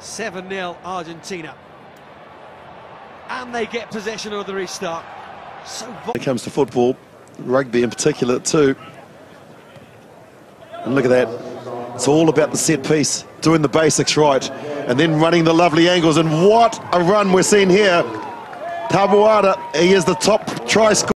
7-0 Argentina. And they get possession of the restart. So When it comes to football, rugby in particular too. And look at that. It's all about the set piece, doing the basics right, and then running the lovely angles. And what a run we're seeing here. Tabuada, he is the top try scorer.